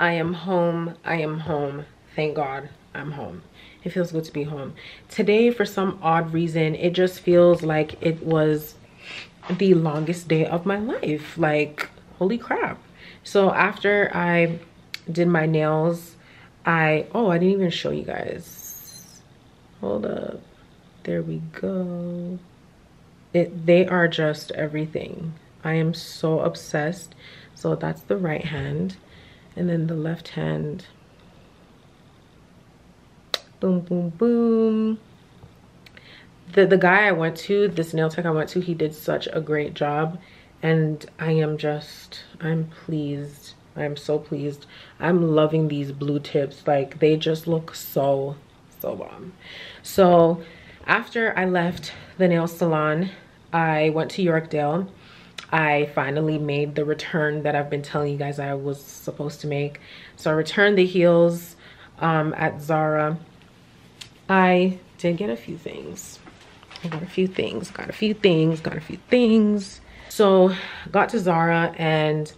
I am home. I am home. Thank God I'm home. It feels good to be home. Today, for some odd reason, it just feels like it was the longest day of my life. Like, holy crap. So after I did my nails, I, oh, I didn't even show you guys. Hold up. There we go. It, they are just everything. I am so obsessed. So that's the right hand. And then the left hand. Boom, boom, boom. The, the guy I went to, this nail tech I went to, he did such a great job. And I am just, I'm pleased. I'm so pleased. I'm loving these blue tips. Like they just look so, so bomb. So after I left the nail salon, I went to Yorkdale. I finally made the return that I've been telling you guys I was supposed to make. So I returned the heels um, at Zara. I did get a few things. I got a few things, got a few things, got a few things. So got to Zara and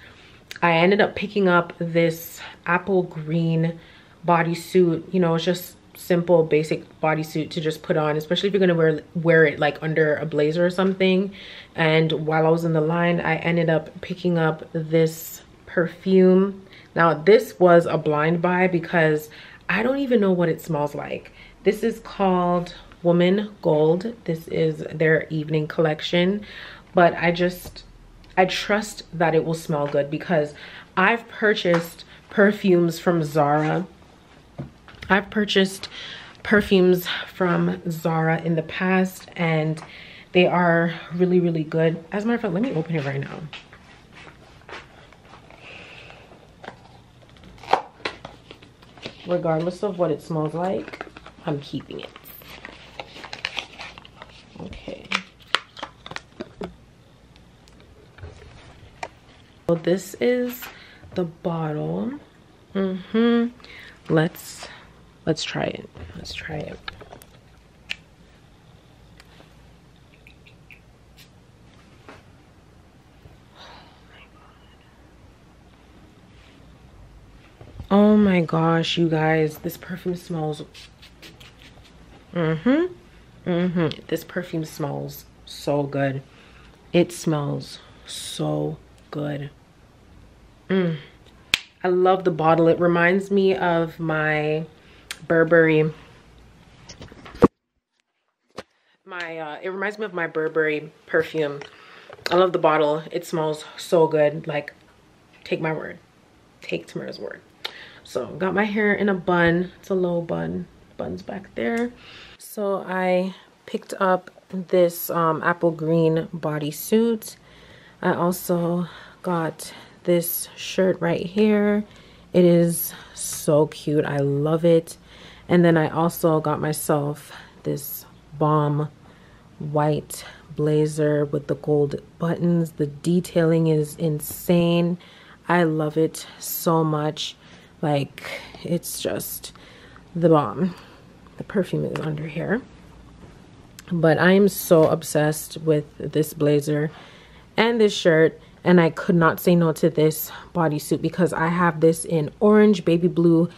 I ended up picking up this apple green bodysuit. You know, it's just simple basic bodysuit to just put on especially if you're gonna wear wear it like under a blazer or something. And while i was in the line i ended up picking up this perfume. Now this was a blind buy because i don't even know what it smells like. This is called woman gold. This is their evening collection. But i just i trust that it will smell good because i've purchased perfumes from zara I've purchased perfumes from Zara in the past and they are really, really good. As a matter of fact, let me open it right now. Regardless of what it smells like, I'm keeping it. Okay. So this is the bottle. Mm-hmm. Let's Let's try it. Let's try it. Oh my gosh, you guys, this perfume smells. Mm-hmm. Mm-hmm. This perfume smells so good. It smells so good. Mm. I love the bottle. It reminds me of my Burberry. My, uh, it reminds me of my Burberry perfume. I love the bottle. It smells so good. Like, take my word. Take Tamara's word. So, got my hair in a bun. It's a low bun. Bun's back there. So, I picked up this um, apple green bodysuit. I also got this shirt right here. It is so cute. I love it. And then I also got myself this bomb white blazer with the gold buttons. The detailing is insane. I love it so much. Like, it's just the bomb. The perfume is under here. But I am so obsessed with this blazer and this shirt. And I could not say no to this bodysuit because I have this in orange, baby blue,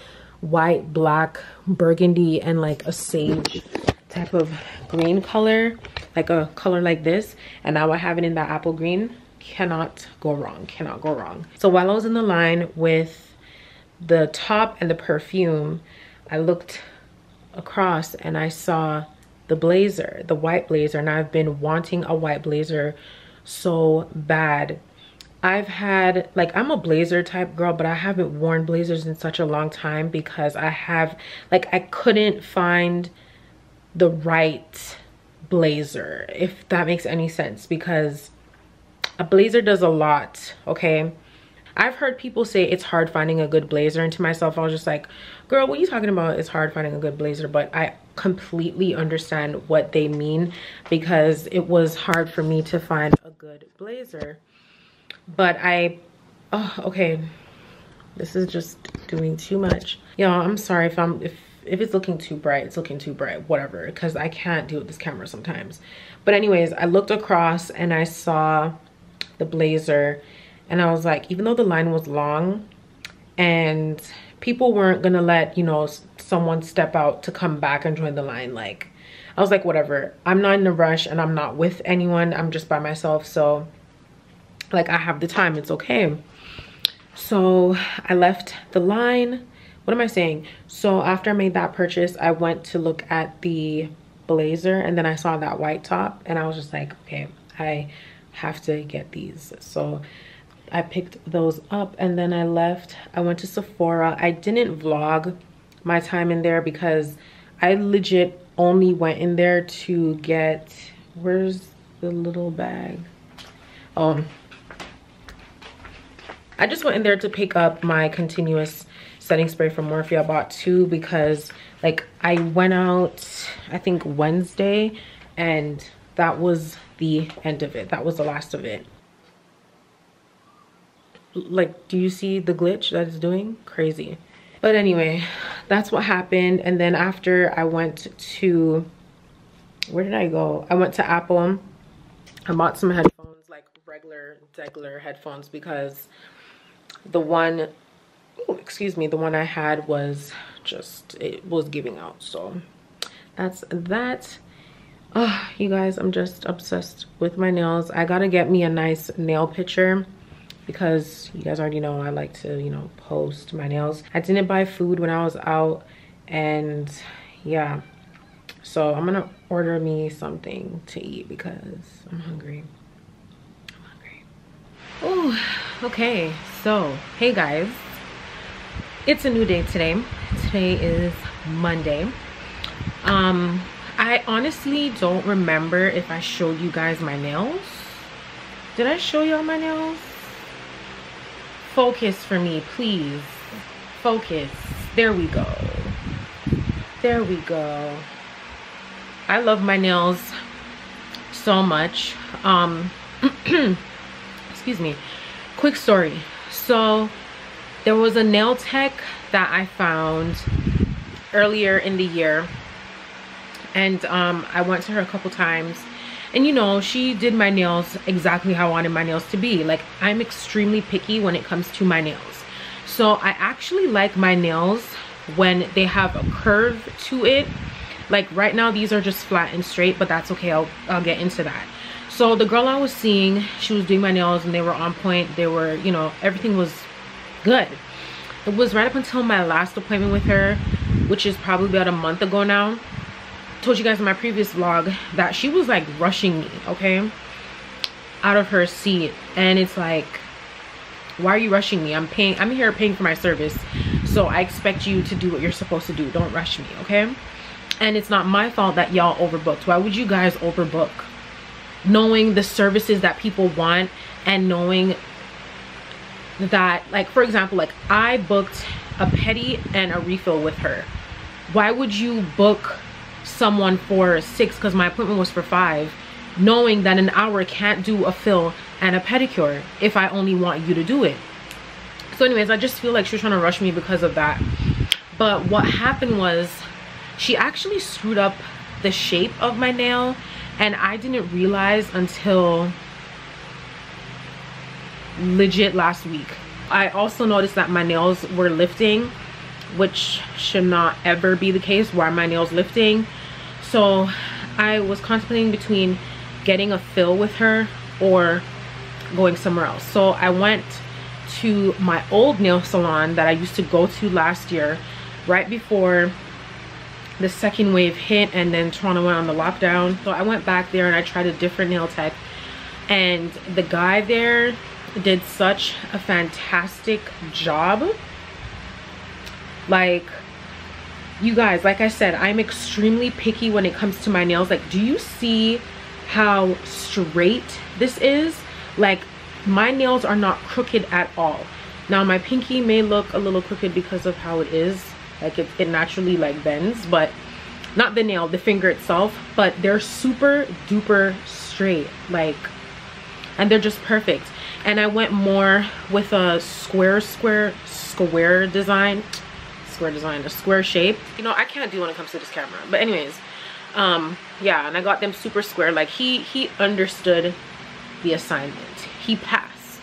white, black, burgundy, and like a sage type of green color, like a color like this. And now I have it in that apple green. Cannot go wrong, cannot go wrong. So while I was in the line with the top and the perfume, I looked across and I saw the blazer, the white blazer. And I've been wanting a white blazer so bad I've had, like, I'm a blazer type girl, but I haven't worn blazers in such a long time because I have, like, I couldn't find the right blazer, if that makes any sense, because a blazer does a lot, okay? I've heard people say it's hard finding a good blazer, and to myself, I was just like, girl, what are you talking about? It's hard finding a good blazer, but I completely understand what they mean because it was hard for me to find a good blazer but I, oh, okay. This is just doing too much. Y'all, I'm sorry if I'm, if, if it's looking too bright, it's looking too bright, whatever, because I can't deal with this camera sometimes. But anyways, I looked across and I saw the blazer and I was like, even though the line was long and people weren't gonna let, you know, someone step out to come back and join the line, like, I was like, whatever. I'm not in a rush and I'm not with anyone. I'm just by myself. So, like, I have the time. It's okay. So, I left the line. What am I saying? So, after I made that purchase, I went to look at the blazer and then I saw that white top and I was just like, okay, I have to get these. So, I picked those up and then I left. I went to Sephora. I didn't vlog my time in there because I legit only went in there to get, where's the little bag? Oh, I just went in there to pick up my continuous setting spray from Morphe. I bought two because like I went out, I think Wednesday and that was the end of it. That was the last of it. Like do you see the glitch that it's doing? Crazy. But anyway that's what happened. And then after i went to where did i go? I went to apple. I bought some headphones like regular regular headphones because the one ooh, excuse me the one i had was just it was giving out so that's that oh you guys i'm just obsessed with my nails i gotta get me a nice nail picture because you guys already know I like to, you know, post my nails. I didn't buy food when I was out and yeah. So I'm gonna order me something to eat because I'm hungry. Oh, okay. So, hey guys. It's a new day today. Today is Monday. Um, I honestly don't remember if I showed you guys my nails. Did I show y'all my nails? focus for me please focus there we go there we go i love my nails so much um excuse me quick story. So there was a nail tech that i found earlier in the year and um i went to her a couple times. And you know she did my nails exactly how i wanted my nails to be. Like i'm extremely picky when it comes to my nails. So i actually like my nails when they have a curve to it. Like right now these are just flat and straight but that's okay. I'll, I'll get into that so the girl i was seeing she was doing my nails and they were on point. They were you know everything was good. It was right up until my last appointment with her which is probably about a month ago now. Told you guys in my previous vlog that she was like rushing me okay? Out of her seat. And it's like why are you rushing me? I'm paying i'm here paying for my service. So i expect you to do what you're supposed to do. Don't rush me okay? And it's not my fault that y'all overbooked. Why would you guys overbook knowing the services that people want and knowing that like for example like i booked a pedi and a refill with her why would you book someone for six because my appointment was for five knowing that an hour can't do a fill and a pedicure if I only want you to do it. So anyways, I just feel like she was trying to rush me because of that. But what happened was she actually screwed up the shape of my nail and I didn't realize until legit last week. I also noticed that my nails were lifting which should not ever be the case. Why my nails lifting? So i was contemplating between getting a fill with her or going somewhere else. So i went to my old nail salon that i used to go to last year right before the second wave hit and then toronto went on the lockdown. So i went back there and i tried a different nail tech. And the guy there did such a fantastic job. Like you guys like i said i'm extremely picky when it comes to my nails. Like do you see how straight this is? Like my nails are not crooked at all. Now my pinky may look a little crooked because of how it is like it, it naturally like bends but not the nail the finger itself but they're super duper straight like and they're just perfect. And i went more with a square square square design square design a square shape. You know i can't do when it comes to this camera but anyways um yeah and i got them super square like he he understood the assignment. He passed.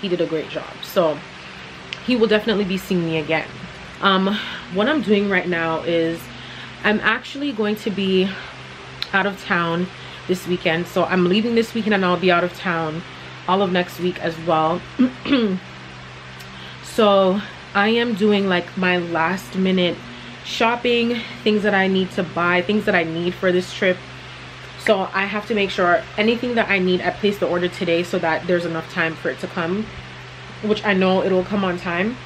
He did a great job. So he will definitely be seeing me again um what i'm doing right now is i'm actually going to be out of town this weekend. So i'm leaving this weekend and i'll be out of town all of next week as well. So i am doing like my last minute shopping things that i need to buy things that i need for this trip. So i have to make sure anything that i need i place the order today so that there's enough time for it to come which i know it'll come on time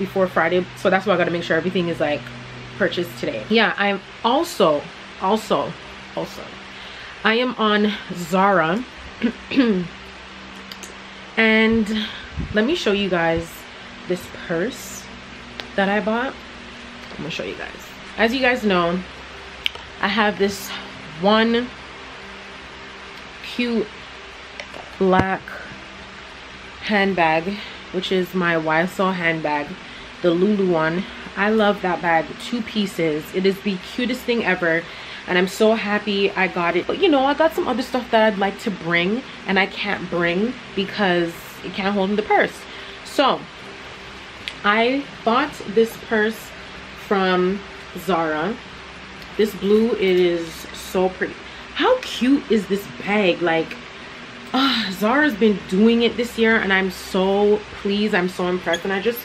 before friday. So that's why i got to make sure everything is like purchased today. Yeah i'm also also also i am on zara. And let me show you guys this purse that i bought. I'm gonna show you guys. As you guys know i have this one cute black handbag which is my YSL handbag the Loulou one. I love that bag two pieces. It is the cutest thing ever and I'm so happy I got it. But you know I got some other stuff that I'd like to bring and I can't bring because it can't hold in the purse. So I bought this purse from Zara. This blue is so pretty. How cute is this bag? Like uh, Zara's been doing it this year and I'm so pleased. I'm so impressed and I just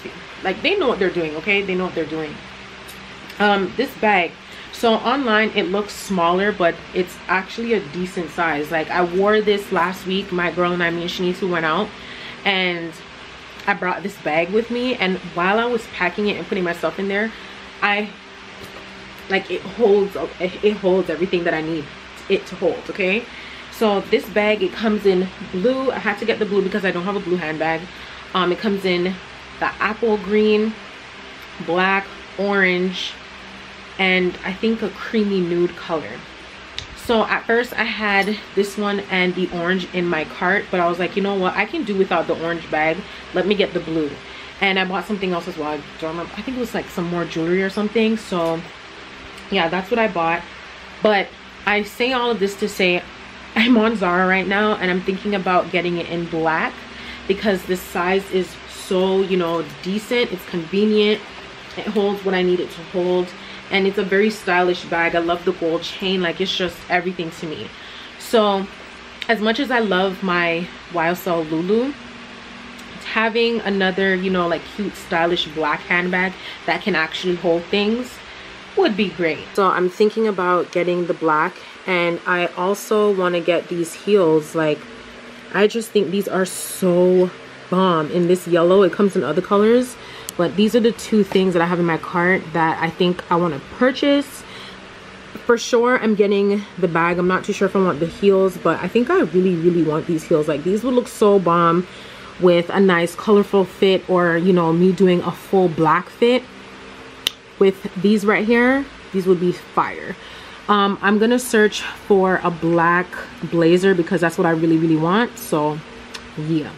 like they know what they're doing okay? They know what they're doing. Um this bag so online it looks smaller but it's actually a decent size. Like I wore this last week. My girl and I me and Shanice who went out and I brought this bag with me and while I was packing it and putting myself in there I like it holds it holds everything that I need it to hold okay? So this bag it comes in blue. I had to get the blue because I don't have a blue handbag. Um it comes in the apple green black orange and I think a creamy nude color. So at first I had this one and the orange in my cart but I was like you know what? I can do without the orange bag. Let me get the blue. And I bought something else as well. I don't remember. I think it was like some more jewelry or something. So yeah that's what i bought. But i say all of this to say i'm on zara right now and i'm thinking about getting it in black because the size is so you know decent it's convenient it holds what i need it to hold and it's a very stylish bag i love the gold chain like it's just everything to me so as much as i love my ysl loulou having another you know like cute stylish black handbag that can actually hold things would be great. So I'm thinking about getting the black and I also want to get these heels. Like, I just think these are so bomb. In this yellow, it comes in other colors. But these are the two things that I have in my cart that I think I want to purchase. For sure, I'm getting the bag. I'm not too sure if I want the heels, but I think I really, really want these heels. Like, these would look so bomb with a nice colorful fit or, you know, me doing a full black fit with these right here these would be fire um, i'm gonna search for a black blazer because that's what i really really want so yeah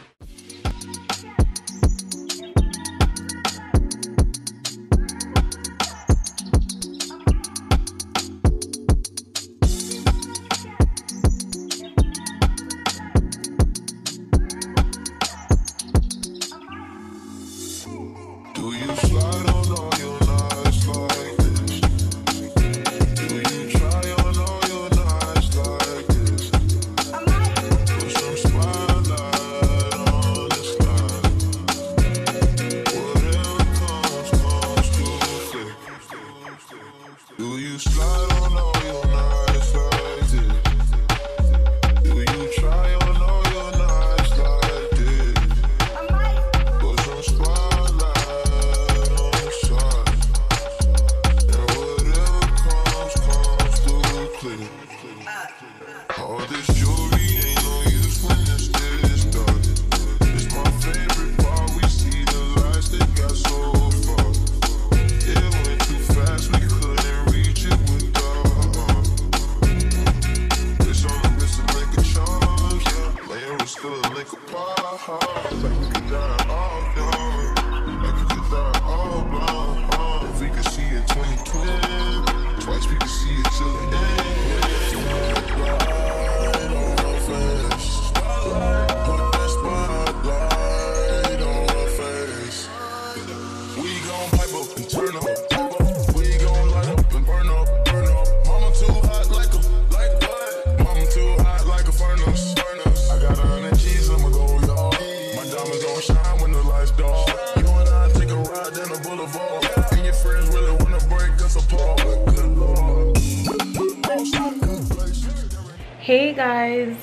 hey guys.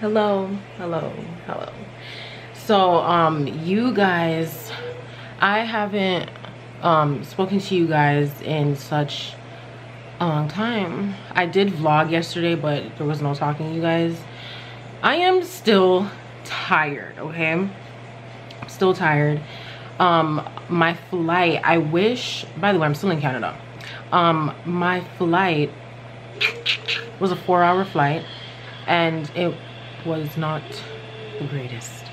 Hello. Hello. Hello. So um you guys i haven't um spoken to you guys in such a long time. I did vlog yesterday but there was no talking to you guys. I am still tired okay? I'm still tired. Um my flight i wish by the way i'm still in canada. Um my flight was a four hour flight and it was not the greatest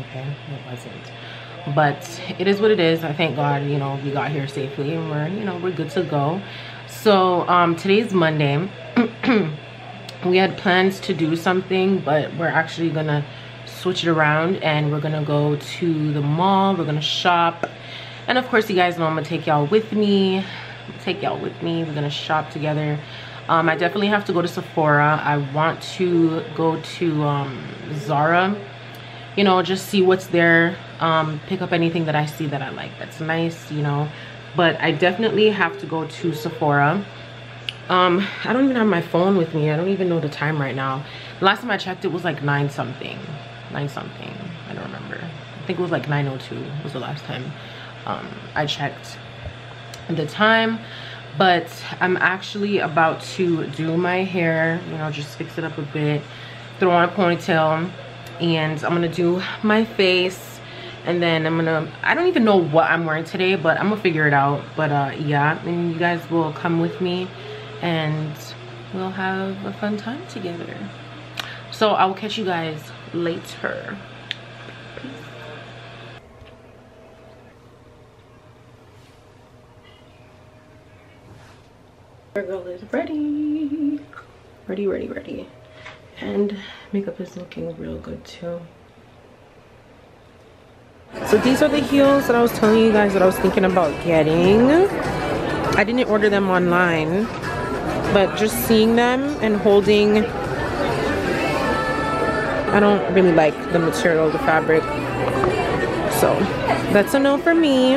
okay? It wasn't. But it is what it is. I thank god you know we got here safely and we're you know we're good to go. So um today's monday. We had plans to do something but we're actually gonna switch it around and we're gonna go to the mall. We're gonna shop. And of course you guys know i'm gonna take y'all with me take y'all with me. We're gonna shop together um, I definitely have to go to Sephora. I want to go to um, Zara, you know, just see what's there, um, pick up anything that I see that I like that's nice, you know. But I definitely have to go to Sephora. Um, I don't even have my phone with me. I don't even know the time right now. The last time I checked, it was like 9 something. 9 something. I don't remember. I think it was like 9.02 was the last time um, I checked the time but i'm actually about to do my hair. You know just fix it up a bit throw on a ponytail and i'm gonna do my face. And then i'm gonna i don't even know what i'm wearing today but i'm gonna figure it out. But uh yeah and you guys will come with me and we'll have a fun time together. So i will catch you guys later girl is ready. Ready, ready, ready. And makeup is looking real good too. So these are the heels that I was telling you guys that I was thinking about getting. I didn't order them online, but just seeing them and holding, I don't really like the material, the fabric. So that's a no for me.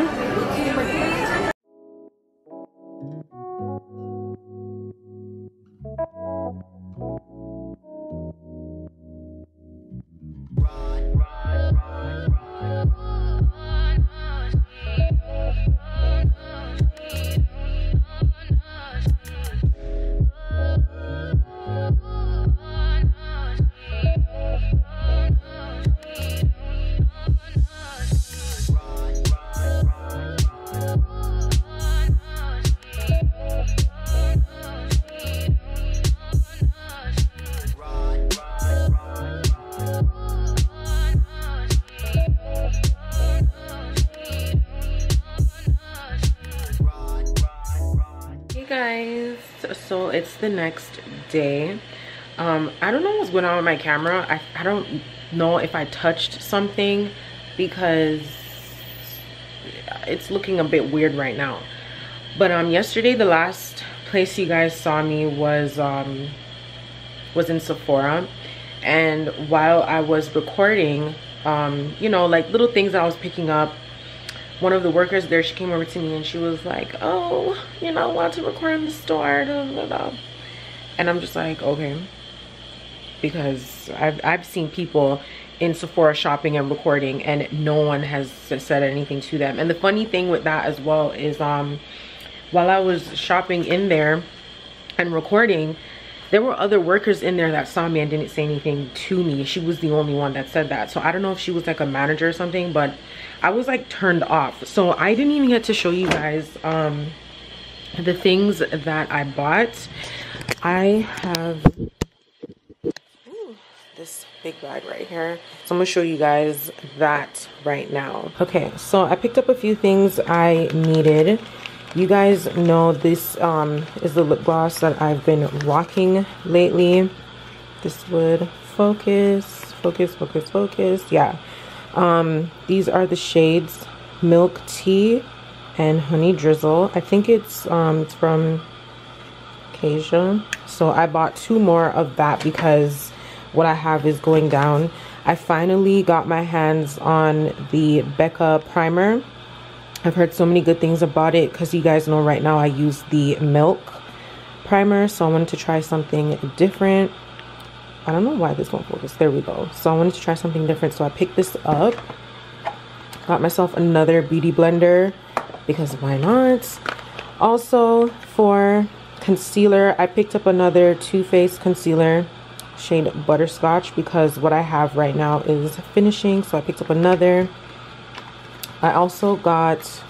The next day. Um i don't know what's going on with my camera. I, I don't know if i touched something because it's looking a bit weird right now. But um yesterday the last place you guys saw me was um was in sephora. And while i was recording um you know like little things i was picking up one of the workers there, she came over to me and she was like, oh, you know, want to record in the store, blah, blah, blah. And I'm just like, okay. Because I've, I've seen people in Sephora shopping and recording and no one has said anything to them. And the funny thing with that as well is um, while I was shopping in there and recording, there were other workers in there that saw me and didn't say anything to me. She was the only one that said that. So I don't know if she was like a manager or something, but I was like turned off. So I didn't even get to show you guys um, the things that I bought. I have this big bag right here. So I'm gonna show you guys that right now. Okay, so I picked up a few things I needed. You guys know this um, is the lip gloss that I've been rocking lately. This would focus, focus, focus, focus. Yeah, um, these are the shades Milk Tea and honey drizzle. I think it's um it's from Kasia. So I bought two more of that because what I have is going down. I finally got my hands on the Becca primer. I've heard so many good things about it because you guys know right now I use the Milk primer. So I wanted to try something different. I don't know why this won't focus. There we go. So I wanted to try something different. So I picked this up. Got myself another beauty blender because why not? Also for concealer, I picked up another Too Faced concealer shade Butterscotch because what I have right now is finishing. So I picked up another. I also got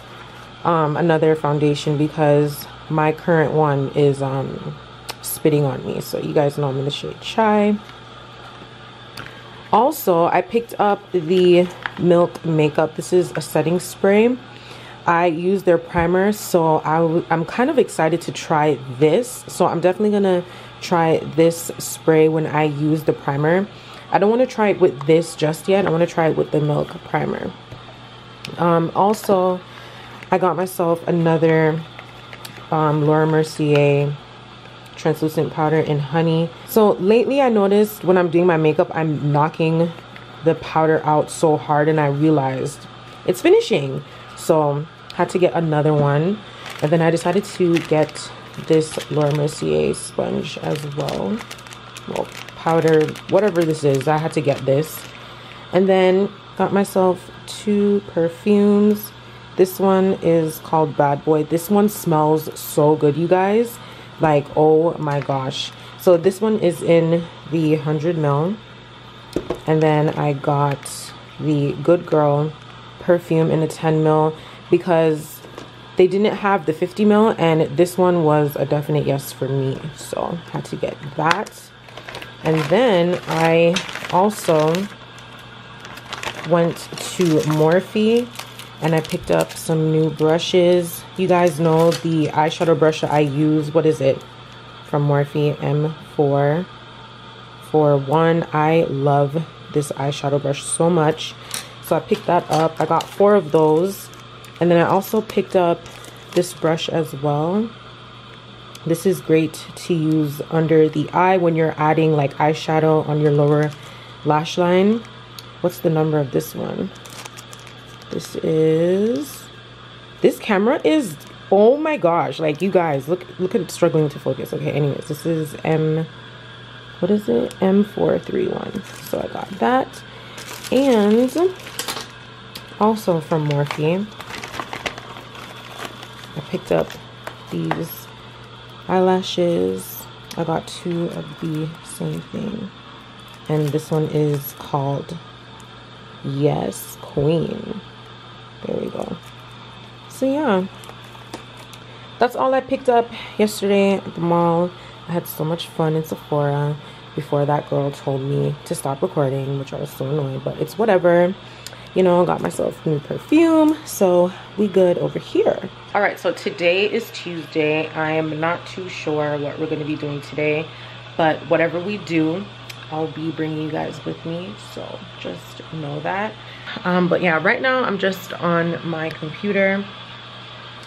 um, another foundation because my current one is um, spitting on me. So you guys know I'm in the shade Chai. Also, I picked up the Milk Makeup. This is a setting spray. I use their primer, so i I'm kind of excited to try this. So I'm definitely to try this spray when I use the primer. I don't want to try it with this just yet. I want to try it with the Milk primer. Um, also, I got myself another um, Laura Mercier translucent powder in honey. So lately I noticed when I'm doing my makeup, I'm knocking the powder out so hard and I realized it's finishing. So had to get another one. And then I decided to get this Laura Mercier sponge as well. Well, powder, whatever this is, I had to get this. And then got myself two perfumes. This one is called Bad Boy. This one smells so good, you guys. Like, oh my gosh. So this one is in the 100 ml. And then I got the Good Girl perfume in a 10 mil because they didn't have the 50 mil and this one was a definite yes for me. So had to get that. And then I also went to Morphe and I picked up some new brushes. You guys know the eyeshadow brush that I use. What is it? From Morphe M4 for one. I love this eyeshadow brush so much. So I picked that up. I got four of those. And then I also picked up this brush as well. This is great to use under the eye when you're adding like eyeshadow on your lower lash line. What's the number of this one? This is, this camera is, oh my gosh. Like you guys, look, look at it struggling to focus. Okay, anyways, this is M, what is it? M431. So I got that. And also from Morphe, I picked up these eyelashes. I got two of the same thing. And this one is called Yes Queen. There we go. So yeah. That's all I picked up yesterday at the mall. I had so much fun in Sephora before that girl told me to stop recording, which I was so annoyed, but it's whatever you know got myself new perfume so we good over here. All right so today is tuesday. I am not too sure what we're to be doing today but whatever we do i'll be bringing you guys with me so just know that. Um but yeah right now i'm just on my computer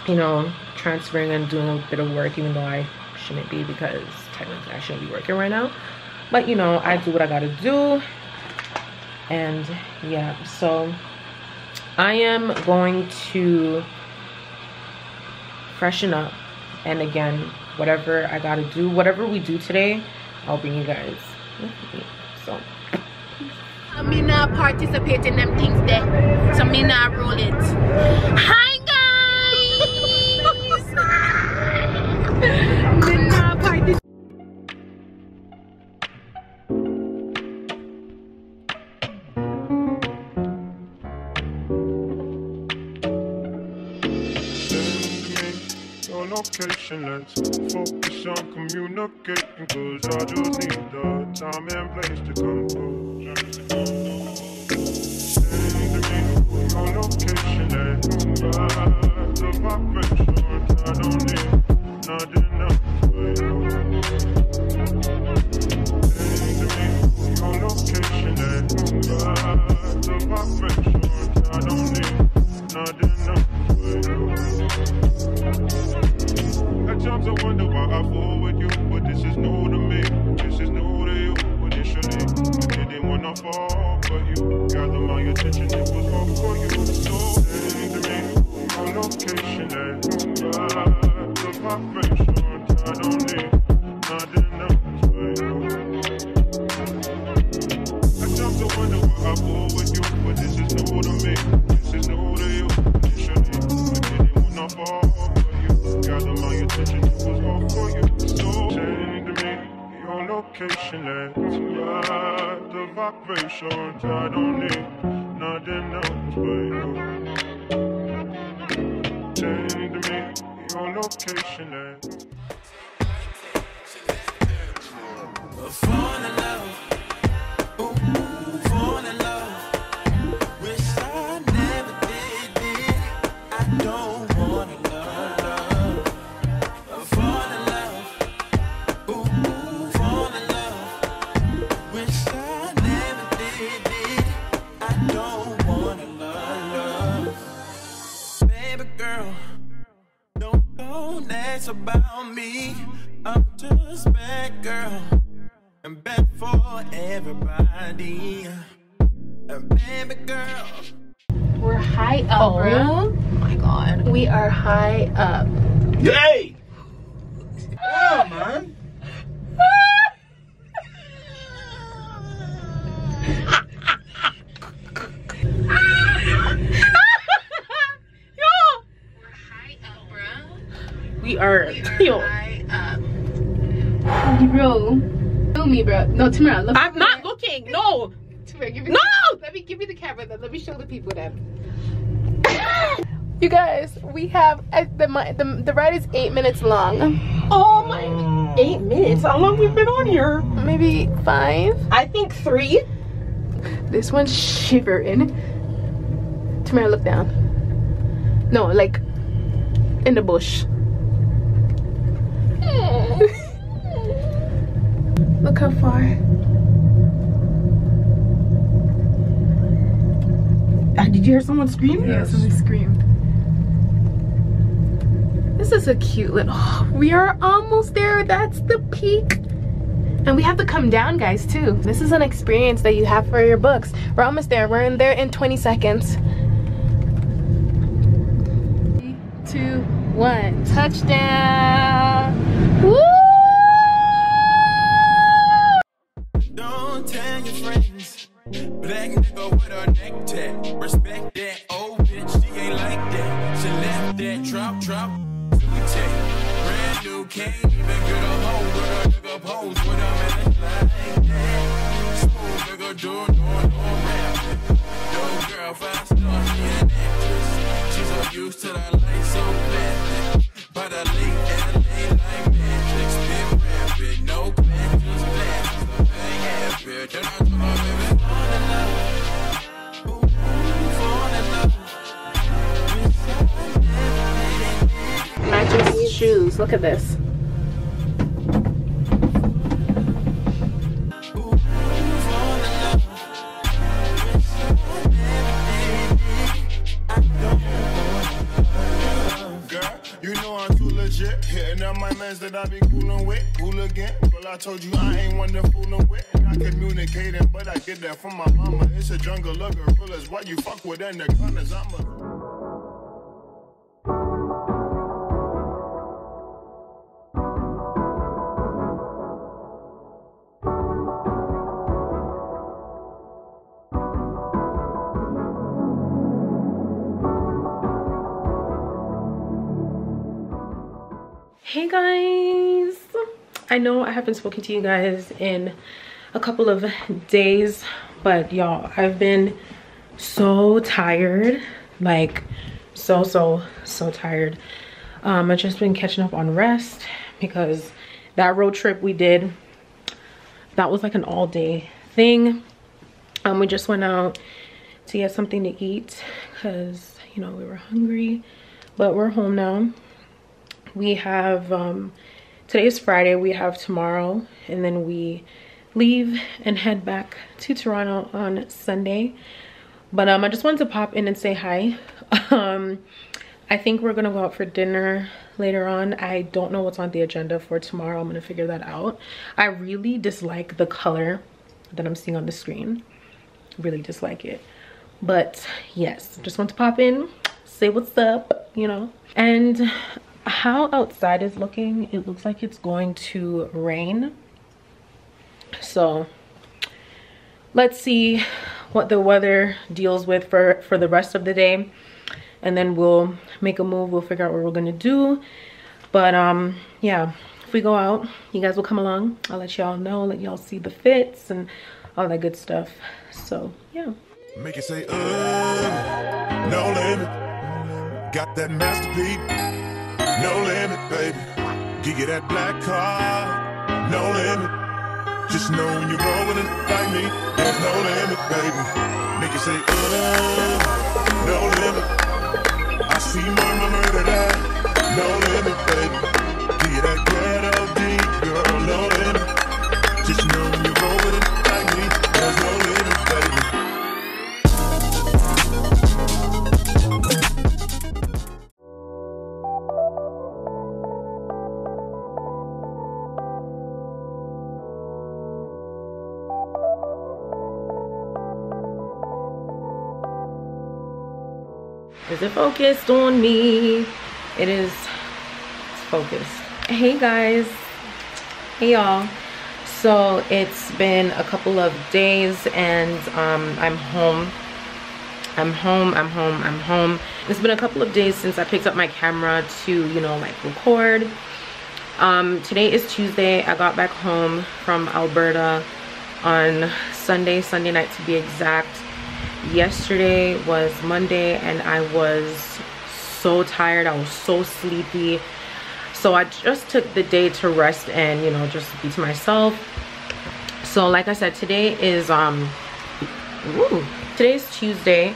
you know transferring and doing a bit of work even though i shouldn't be because technically i shouldn't be working right now. But you know i do what i gotta do and yeah so i am going to freshen up and again whatever i gotta do whatever we do today i'll bring you guys with me so. I me not participate in them things there. So me not roll it. Hi guys location. Let's focus on communicating, cause I just need the time and place to compose. Send me your location and back ah, to vibration. I don't need nothing else fall, but you gathered my attention. It was all for you. Location and. Everybody. And baby girl. We're high up, oh, bro. Oh my god. We are high up. Hey! Yeah, man. We're high up, bro. We are yo. high up. Bro. Show me, bro. No, Tamara, look. I'm not looking. No. Give me No! Let me give me the camera then. Let me show the people then. You guys, we have uh, the, the the ride is eight minutes long, Oh my. Eight minutes. How long we've been on here? maybe five. I think three. This one's shivering. Tamara, look down. No, like in the bush. look how far. Uh, did you hear someone scream? Yeah, somebody screamed. This is a cute little. we are almost there. That's the peak. And we have to come down, guys, too. This is an experience that you have for your books. We're almost there. We're in there in 20 seconds. Three, two, one. Touchdown. Woo! Black nigga with her neck tat. Respect that old bitch, she ain't like that. She left that drop, drop. Brand new, can't even get a hold with a nigga pose with a man like that. Smooth nigga do no, no rap. Yo, girl, five star, she an actress. She's so used to the light so plastic. By the late know I'm too legit. Hitting up my mans that I be coolin' with. Cool again. I told you I ain't one to foolin' with. Not communicating, but I get that from my mama. It's a jungle of gorillas. Why you fuck with anacondas? I'm a. I know I haven't spoken to you guys in a couple of days, but y'all, I've been so tired. Like, so, so, so tired. Um, I've just been catching up on rest because that road trip we did, that was like an all day thing. Um, we just went out to get something to eat because, you know, we were hungry, but we're home now we have um today is friday we have tomorrow and then we leave and head back to toronto on sunday but um i just wanted to pop in and say hi um I think we're gonna go out for dinner later on. I don't know what's on the agenda for tomorrow. I'm gonna figure that out. I really dislike the color that I'm seeing on the screen. Really dislike it. But yes, just want to pop in, say what's up, you know. And how outside is looking, it looks like it's going to rain. So let's see what the weather deals with for, for the rest of the day and then we'll make a move. We'll figure out what we're gonna do. But um yeah if we go out you guys will come along. I'll let y'all know let y'all see the fits and all that good stuff. So yeah. Make it say, uh, no limit. Got that masterpiece, no limit, baby. Give you that black car, no limit. Just know when you're rolling it like me, there's no limit, baby. Make it say, uh, no limit. I see murmur, murder that, no limit, Is it focused on me? It is it's focused. Hey guys. Hey y'all. So it's been a couple of days and um, I'm home. I'm home, I'm home, I'm home. It's been a couple of days since I picked up my camera to, you know, like record. Um, today is Tuesday. I got back home from Alberta on Sunday, Sunday night to be exact yesterday was monday and i was so tired. I was so sleepy. So i just took the day to rest and you know just be to myself. So like i said today is um ooh, today's tuesday.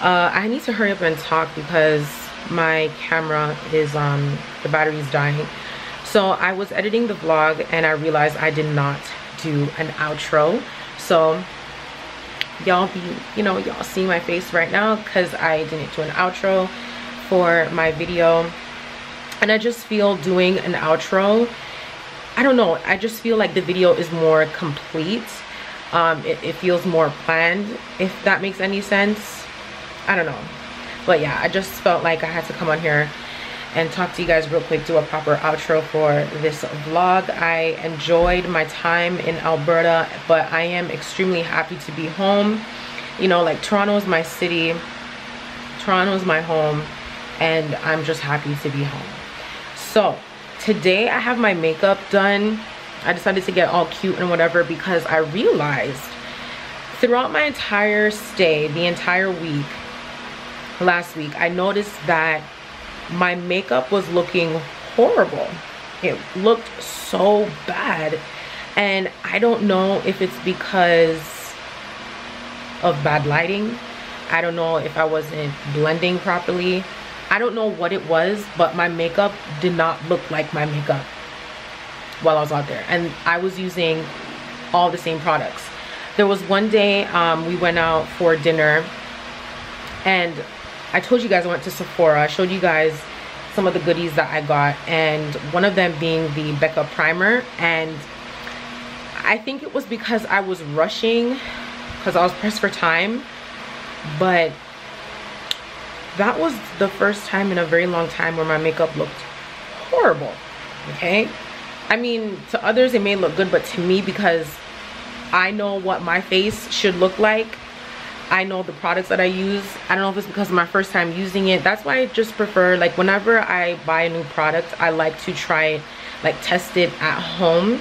Uh i need to hurry up and talk because my camera is um the battery's dying. So i was editing the vlog and i realized i did not do an outro. So y'all be you know y'all see my face right now because i didn't do an outro for my video. And i just feel doing an outro i don't know i just feel like the video is more complete. Um it, it feels more planned if that makes any sense. I don't know. But yeah i just felt like i had to come on here and talk to you guys real quick do a proper outro for this vlog. I enjoyed my time in alberta but i am extremely happy to be home. You know like toronto is my city toronto is my home and i'm just happy to be home. So today i have my makeup done. I decided to get all cute and whatever because i realized throughout my entire stay the entire week last week i noticed that my makeup was looking horrible. It looked so bad. And i don't know if it's because of bad lighting. I don't know if i wasn't blending properly. I don't know what it was but my makeup did not look like my makeup while i was out there. And i was using all the same products. There was one day um, we went out for dinner and I told you guys I went to Sephora. I showed you guys some of the goodies that I got and one of them being the Becca primer and I think it was because I was rushing because I was pressed for time but that was the first time in a very long time where my makeup looked horrible okay I mean to others it may look good but to me because I know what my face should look like I know the products that I use. I don't know if it's because of my first time using it. That's why I just prefer, like whenever I buy a new product, I like to try like test it at home.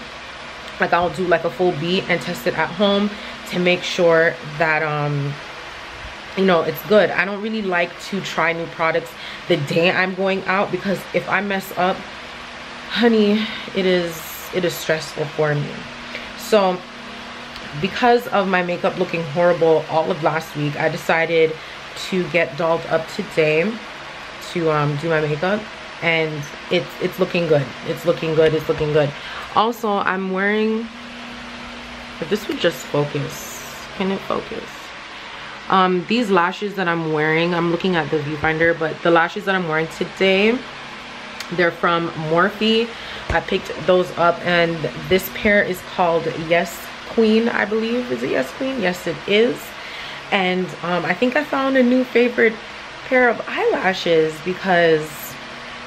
Like I'll do like a full beat and test it at home to make sure that, um, you know, it's good. I don't really like to try new products the day I'm going out because if I mess up, honey, it is, it is stressful for me. So because of my makeup looking horrible all of last week i decided to get dolled up today to um, do my makeup and it's it's looking good. It's looking good. It's looking good. Also i'm wearing if this would just focus. Can it focus? Um, these lashes that I'm wearing, I'm looking at the viewfinder, but the lashes that I'm wearing today, they're from Morphe. I picked those up and this pair is called Yes Queen, I believe. Is it Yes Queen? Yes, it is. And um, I think I found a new favorite pair of eyelashes because,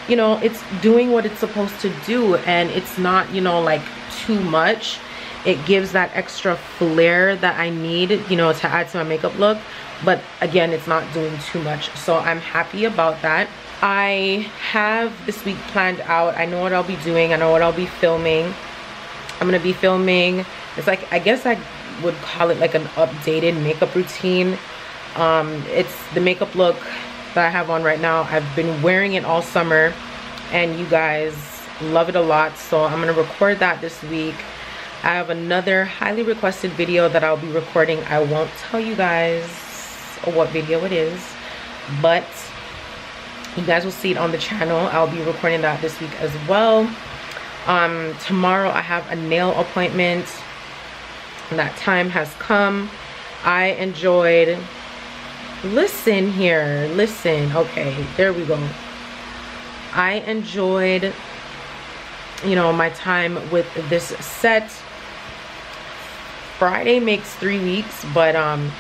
you know, it's doing what it's supposed to do and it's not, you know, like too much. It gives that extra flair that I need, you know, to add to my makeup look. But again, it's not doing too much. So I'm happy about that. I have this week planned out. I know what I'll be doing. I know what I'll be filming. I'm gonna be filming. It's like, I guess I would call it like an updated makeup routine. Um, it's the makeup look that I have on right now. I've been wearing it all summer and you guys love it a lot. So I'm gonna record that this week. I have another highly requested video that I'll be recording. I won't tell you guys what video it is, but you guys will see it on the channel. I'll be recording that this week as well. Um, tomorrow I have a nail appointment. That time has come. I enjoyed, listen here, listen. Okay, there we go. I enjoyed, you know, my time with this set. Friday makes three weeks, but um,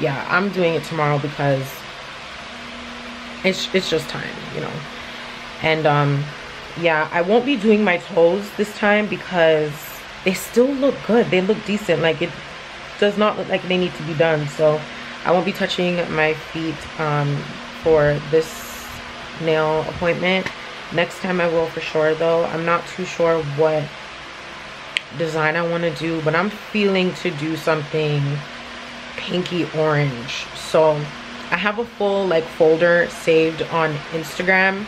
yeah, I'm doing it tomorrow because it's, it's just time, you know. And um, yeah, I won't be doing my toes this time because they still look good. They look decent. Like it does not look like they need to be done. So I won't be touching my feet um, for this nail appointment. Next time I will for sure though. I'm not too sure what design I want to do, but I'm feeling to do something pinky orange. So I have a full like folder saved on Instagram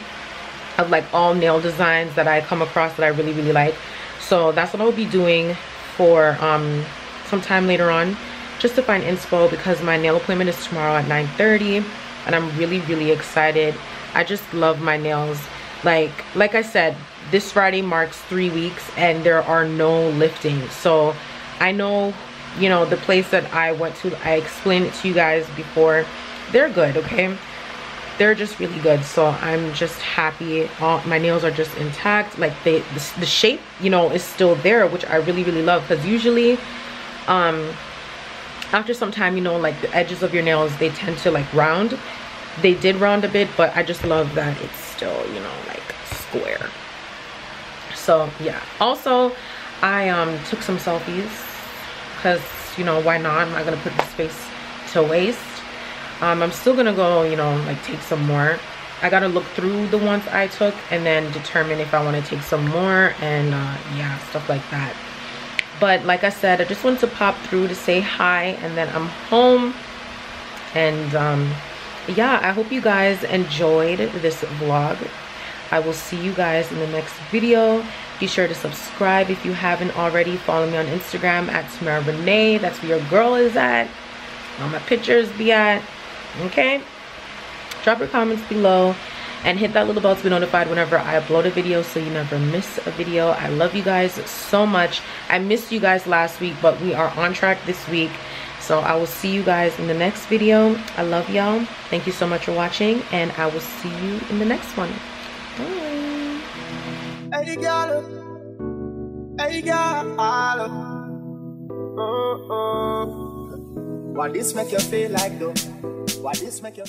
of like all nail designs that I come across that I really really like. So that's what I'll be doing for um sometime later on just to find inspo because my nail appointment is tomorrow at 9 30 and I'm really really excited. I just love my nails. Like like I said this Friday marks three weeks and there are no lifting so I know you know the place that I went to I explained it to you guys before. They're good okay they're just really good. So i'm just happy. All my nails are just intact. Like they the, the shape you know is still there which i really really love. Because usually um after some time you know like the edges of your nails they tend to like round. They did round a bit but i just love that it's still you know like square. So yeah. Also i um took some selfies because you know why not? I'm not gonna put this face to waste um, i'm still gonna go you know like take some more. I gotta look through the ones i took and then determine if i want to take some more and uh, yeah stuff like that. But like i said i just wanted to pop through to say hi and then i'm home. And um, yeah i hope you guys enjoyed this vlog. I will see you guys in the next video. Be sure to subscribe if you haven't already. Follow me on instagram at tamara renaye. That's where your girl is at. All my pictures be at okay drop your comments below and hit that little bell to be notified whenever I upload a video so you never miss a video. I love you guys so much. I missed you guys last week, but we are on track this week. So I will see you guys in the next video. I love y'all. Thank you so much for watching and I will see you in the next one. Bye. What this make you feel like though? Why this make you